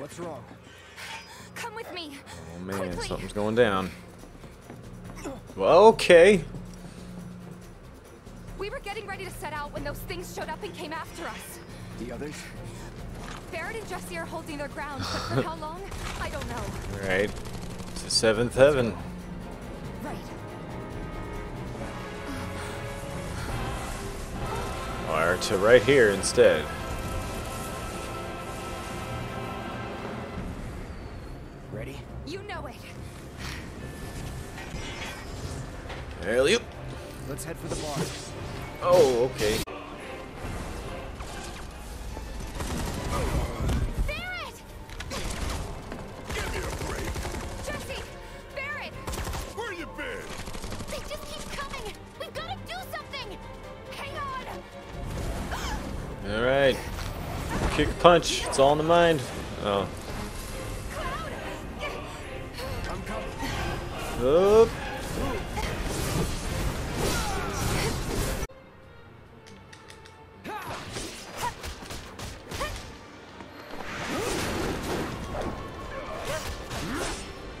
What's wrong? Come with me! Oh man, Quickly. something's going down. Well, okay. We were getting ready to set out when those things showed up and came after us. The others? Barret and Jessie are holding their ground, but for how long? I don't know. Right. It's the seventh heaven. Right. Or to right here instead. Ready? You know it. Alley oop. Let's head for the bar. Oh, okay. Barret! Give me a break. Jessie! Barret! Where you been? They just keep coming! We've got to do something! Hang on! All right. Kick punch. It's all in the mind. Oh. Coming. Oop.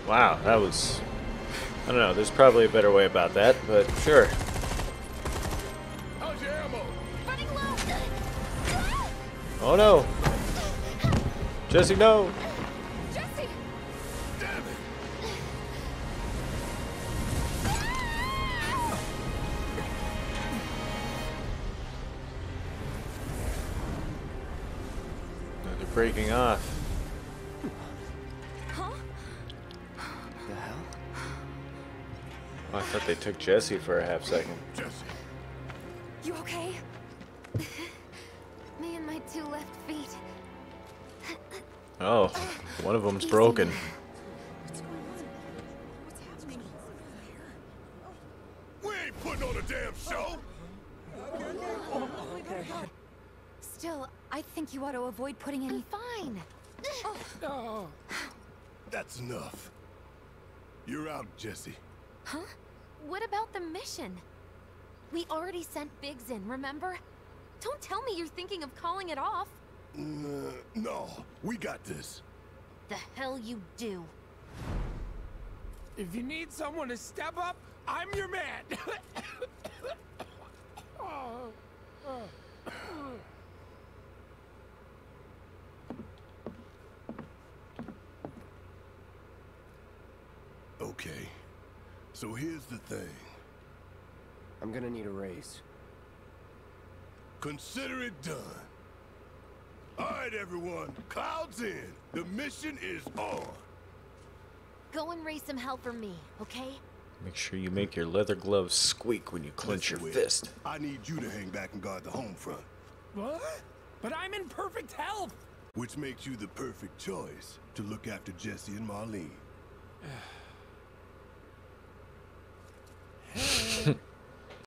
Wow, that was. I don't know. There's probably a better way about that, but sure. How's your ammo? Running low! Oh no! Jessie, no! They're breaking off. Huh? The hell? Oh, I thought they took Jessie for a half second. Jessie. You okay? Me and my two left feet. Oh, one of them's broken. We ain't putting on a damn show. Oh, Still, I think you ought to avoid putting any. fine. Oh, That's enough. You're out, Jessie. Huh? What about the mission? We already sent Biggs in, remember? Don't tell me you're thinking of calling it off. Uh, no, we got this. The hell you do. If you need someone to step up, I'm your man. Oh, oh. Okay. So here's the thing. I'm gonna need a raise. Consider it done. All right, everyone. Clouds in. The mission is on. Go and raise some hell for me, okay? Make sure you make your leather gloves squeak when you clench your Listen, fist. I need you to hang back and guard the home front, what? But I'm in perfect health. which makes you the perfect choice to look after Jessie and Marlene.